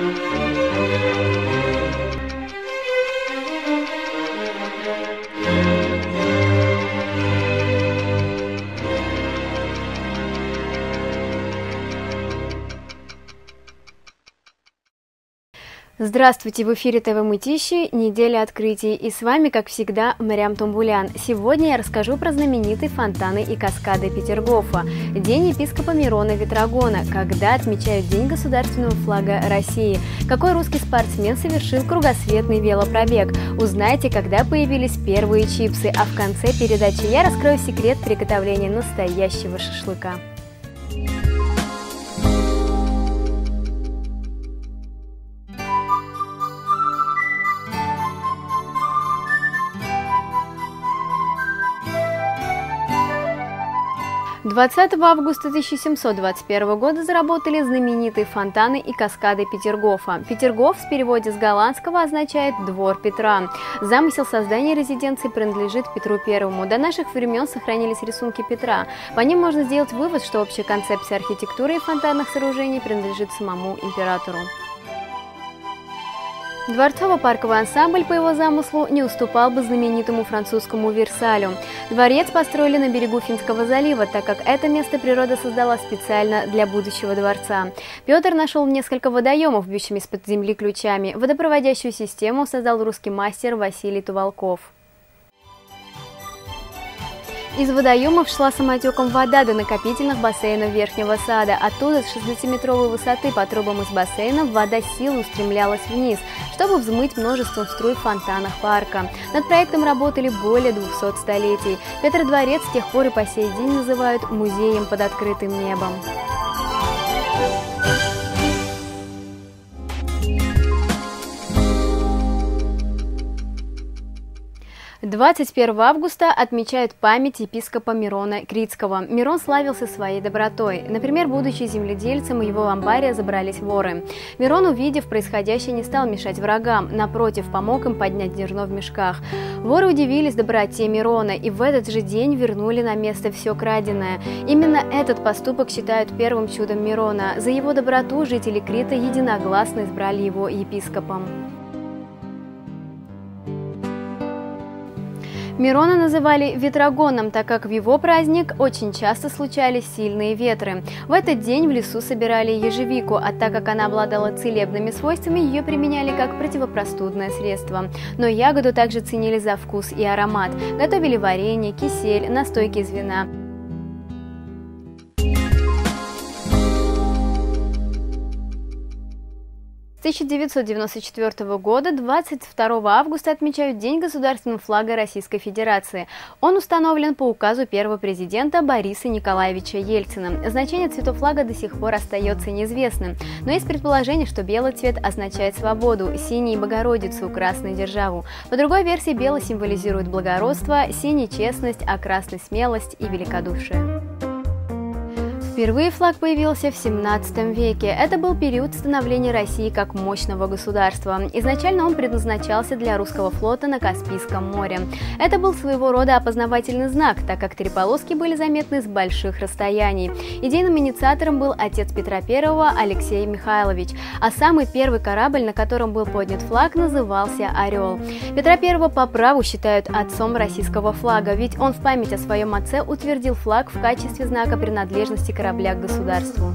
Thank you. Здравствуйте, в эфире ТВ Мытищи, неделя открытий, и с вами, как всегда, Мариам Тумбулян. Сегодня я расскажу про знаменитые фонтаны и каскады Петергофа, День епископа Мирона Ветрогона, когда отмечают День государственного флага России, какой русский спортсмен совершил кругосветный велопробег, узнайте, когда появились первые чипсы, а в конце передачи я раскрою секрет приготовления настоящего шашлыка. 20 августа 1721 года заработали знаменитые фонтаны и каскады Петергофа. Петергоф в переводе с голландского означает «двор Петра». Замысел создания резиденции принадлежит Петру Первому. До наших времен сохранились рисунки Петра. По ним можно сделать вывод, что общая концепция архитектуры и фонтанных сооружений принадлежит самому императору. Дворцово-парковый ансамбль по его замыслу не уступал бы знаменитому французскому Версалю. Дворец построили на берегу Финского залива, так как это место природа создала специально для будущего дворца. Петр нашел несколько водоемов, бьющими из-под земли ключами. Водопроводящую систему создал русский мастер Василий Тувалков. Из водоемов шла самотеком вода до накопительных бассейнов верхнего сада. Оттуда с 60-метровой высоты по трубам из бассейнов вода силой устремлялась вниз, чтобы взмыть множеством струй в фонтанах парка. Над проектом работали более 200 столетий. Петродворец с тех пор и по сей день называют музеем под открытым небом. 21 августа отмечают память епископа Мирона Критского. Мирон славился своей добротой. Например, будучи земледельцем, его амбаре забрались воры. Мирон, увидев происходящее, не стал мешать врагам. Напротив, помог им поднять зерно в мешках. Воры удивились доброте Мирона и в этот же день вернули на место все краденое. Именно этот поступок считают первым чудом Мирона. За его доброту жители Крита единогласно избрали его епископом. Мирона называли ветрогоном, так как в его праздник очень часто случались сильные ветры. В этот день в лесу собирали ежевику, а так как она обладала целебными свойствами, ее применяли как противопростудное средство. Но ягоду также ценили за вкус и аромат. Готовили варенье, кисель, настойки из вина. 1994 года 22 августа отмечают День государственного флага Российской Федерации. Он установлен по указу первого президента Бориса Николаевича Ельцина. Значение цветов флага до сих пор остается неизвестным, но есть предположение, что белый цвет означает свободу, синий – Богородицу, красный – державу. По другой версии белый символизирует благородство, синий – честность, а красный – смелость и великодушие. Впервые флаг появился в 17 веке. Это был период становления России как мощного государства. Изначально он предназначался для русского флота на Каспийском море. Это был своего рода опознавательный знак, так как три полоски были заметны с больших расстояний. Идейным инициатором был отец Петра I Алексей Михайлович, а самый первый корабль, на котором был поднят флаг, назывался «Орел». Петра I по праву считают отцом российского флага, ведь он в память о своем отце утвердил флаг в качестве знака принадлежности корабля корабля к государству.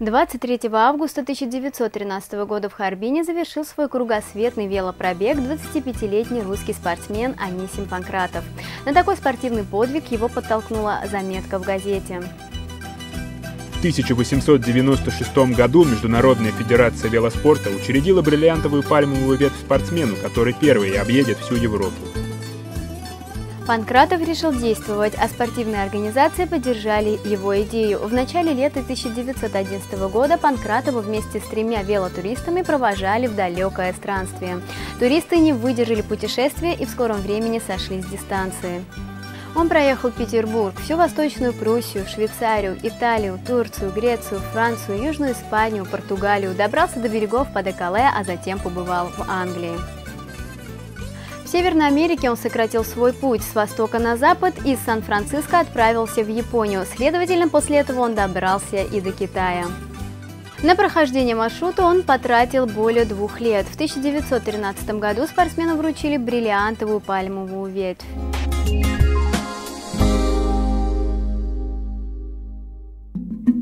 Двадцать третьего августа 1913 года в Харбине завершил свой кругосветный велопробег 25-летний русский спортсмен Анисим Панкратов. На такой спортивный подвиг его подтолкнула заметка в газете. 1896 году Международная федерация велоспорта учредила бриллиантовую пальмовую ветвь спортсмену, который первый объедет всю Европу. Панкратов решил действовать, а спортивные организации поддержали его идею. В начале лета 1911 года Панкратова вместе с тремя велотуристами провожали в далекое странствие. Туристы не выдержали путешествия и в скором времени сошли с дистанции. Он проехал Петербург, всю Восточную Пруссию, Швейцарию, Италию, Турцию, Грецию, Францию, Южную Испанию, Португалию, добрался до берегов Падекале, а затем побывал в Англии. В Северной Америке он сократил свой путь с востока на запад и из Сан-Франциско отправился в Японию. Следовательно, после этого он добрался и до Китая. На прохождение маршрута он потратил более двух лет. В 1913 году спортсмену вручили бриллиантовую пальмовую ветвь.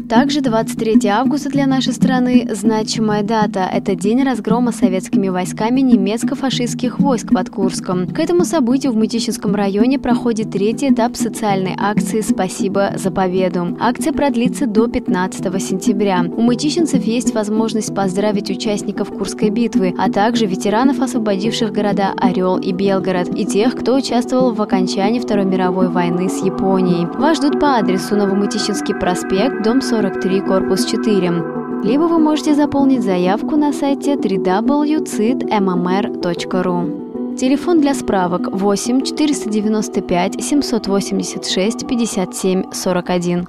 Также 23 августа для нашей страны – значимая дата. Это день разгрома советскими войсками немецко-фашистских войск под Курском. К этому событию в Мытищинском районе проходит третий этап социальной акции «Спасибо за победу». Акция продлится до 15 сентября. У мытищинцев есть возможность поздравить участников Курской битвы, а также ветеранов, освободивших города Орел и Белгород, и тех, кто участвовал в окончании Второй мировой войны с Японией. Вас ждут по адресу Новомытищинский проспект, дом 40 43, корпус 4. Либо вы можете заполнить заявку на сайте www.citmmr.ru. Телефон для справок 8 495 786 57 41.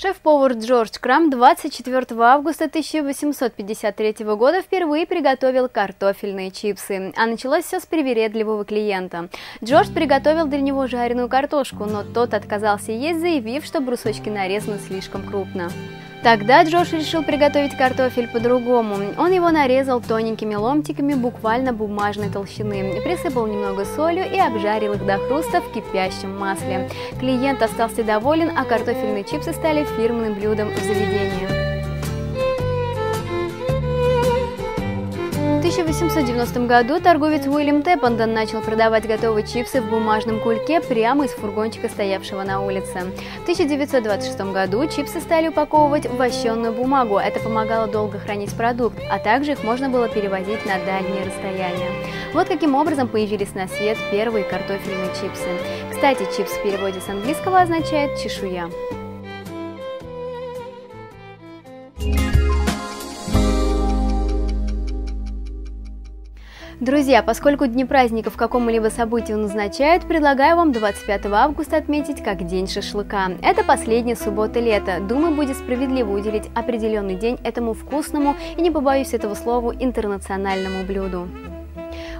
Шеф-повар Джордж Крам 24 августа 1853 года впервые приготовил картофельные чипсы, а началось все с привередливого клиента. Джордж приготовил для него жареную картошку, но тот отказался есть, заявив, что брусочки нарезаны слишком крупно. Тогда Джош решил приготовить картофель по-другому. Он его нарезал тоненькими ломтиками буквально бумажной толщины, присыпал немного солью и обжарил их до хруста в кипящем масле. Клиент остался доволен, а картофельные чипсы стали фирменным блюдом в заведении. 1890 году торговец Уильям Теппендон начал продавать готовые чипсы в бумажном кульке прямо из фургончика, стоявшего на улице. В 1926 году чипсы стали упаковывать в вощенную бумагу. Это помогало долго хранить продукт, а также их можно было перевозить на дальние расстояния. Вот каким образом появились на свет первые картофельные чипсы. Кстати, чипс в переводе с английского означает «чешуя». Друзья, поскольку дни праздника в какому-либо событию назначают, предлагаю вам 25 августа отметить как День шашлыка. Это последняя суббота лета. Думаю, будет справедливо уделить определенный день этому вкусному и, не побоюсь этого слова, интернациональному блюду.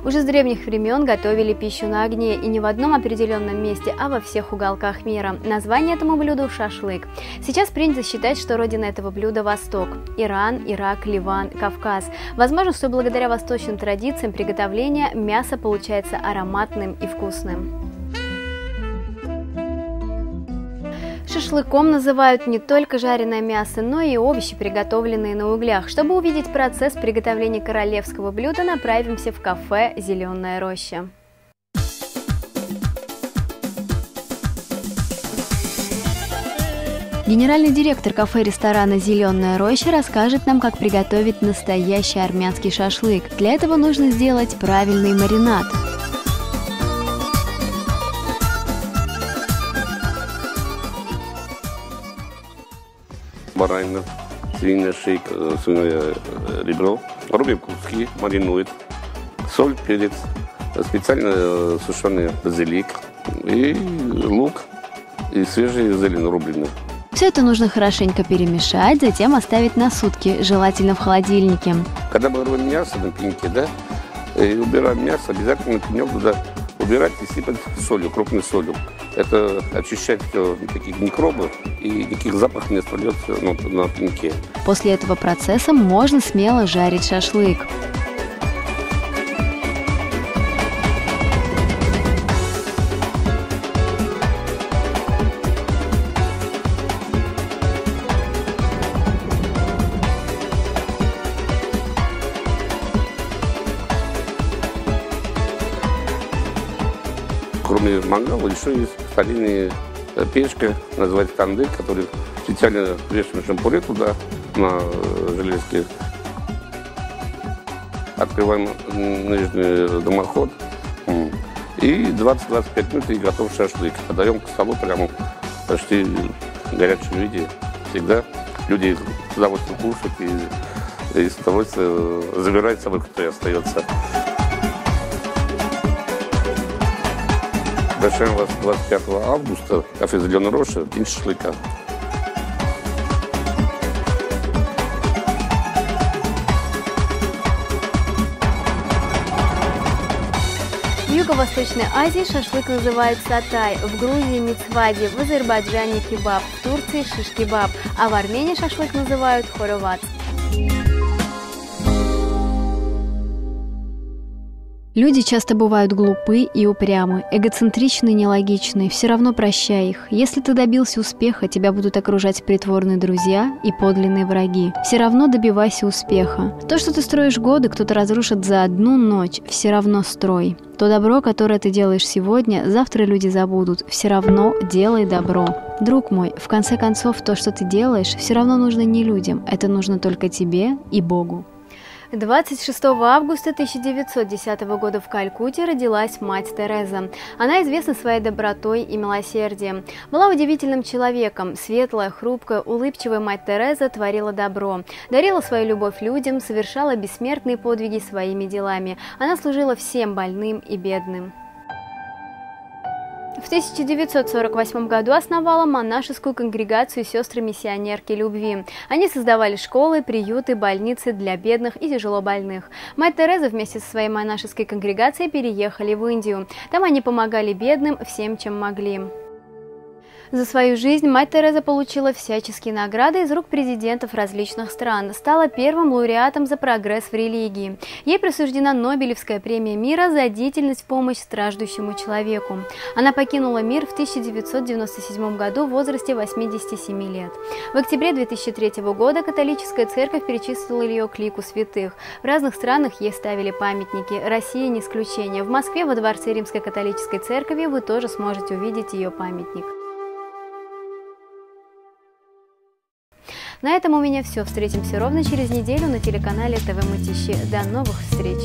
Уже с древних времен готовили пищу на огне и не в одном определенном месте, а во всех уголках мира. Название этому блюду – шашлык. Сейчас принято считать, что родина этого блюда – Восток. Иран, Ирак, Ливан, Кавказ. Возможно, что благодаря восточным традициям приготовления мясо получается ароматным и вкусным. Шашлыком называют не только жареное мясо, но и овощи, приготовленные на углях. Чтобы увидеть процесс приготовления королевского блюда, направимся в кафе «Зеленая роща». Генеральный директор кафе-ресторана «Зеленая роща» расскажет нам, как приготовить настоящий армянский шашлык. Для этого нужно сделать правильный маринад – баранина, свиная шейка, э, свиное э, ребро. Рубим куски, маринует. Соль, перец, специально э, сушеный базилик и лук и свежий зелень рубленый. Все это нужно хорошенько перемешать, затем оставить на сутки, желательно в холодильнике. Когда мы рвем мясо на пеньке, да, и убираем мясо, обязательно пенек туда убирать и сыпать солью, крупной солью. Это очищает все таких микробов и никаких запахов не остается на, на пеньке. После этого процесса можно смело жарить шашлык. кроме мангала, еще есть старинная печка, называется тандыр, который специально вешаем шампуре туда, на э, железке. Открываем нижний дымоход. И 20-25 минут и готов шашлык. Подаем к столу прямо почти в горячем виде. Всегда люди с удовольствием кушают и, и с удовольствием забирают с собой, кто и остается. Приглашаем вас 25 августа, кафе «Зеленая роща», день шашлыка. В Юго-Восточной Азии шашлык называют сатай, в Грузии – мицвади, в Азербайджане – кебаб, в Турции – шиш-кебаб, а в Армении шашлык называют хороват. Люди часто бывают глупы и упрямы, эгоцентричны и нелогичны, все равно прощай их. Если ты добился успеха, тебя будут окружать притворные друзья и подлинные враги. Все равно добивайся успеха. То, что ты строишь годы, кто-то разрушит за одну ночь, все равно строй. То добро, которое ты делаешь сегодня, завтра люди забудут. Все равно делай добро. Друг мой, в конце концов, то, что ты делаешь, все равно нужно не людям, это нужно только тебе и Богу. 26 августа 1910 года в Калькутте родилась мать Тереза. Она известна своей добротой и милосердием. Была удивительным человеком. Светлая, хрупкая, улыбчивая мать Тереза творила добро. Дарила свою любовь людям, совершала бессмертные подвиги своими делами. Она служила всем больным и бедным. В 1948 году основала монашескую конгрегацию «Сестры-миссионерки любви». Они создавали школы, приюты, больницы для бедных и тяжелобольных. Мать Тереза вместе со своей монашеской конгрегацией переехали в Индию. Там они помогали бедным всем, чем могли. За свою жизнь мать Тереза получила всяческие награды из рук президентов различных стран, стала первым лауреатом за прогресс в религии. Ей присуждена Нобелевская премия мира за деятельность в помощь страждущему человеку. Она покинула мир в 1997 году в возрасте 87 лет. В октябре 2003 года католическая церковь перечислила ее к лику святых. В разных странах ей ставили памятники, Россия не исключение. В Москве во дворце Римской католической церкви вы тоже сможете увидеть ее памятник. На этом у меня все. Встретимся ровно через неделю на телеканале ТВ Мытищи. До новых встреч!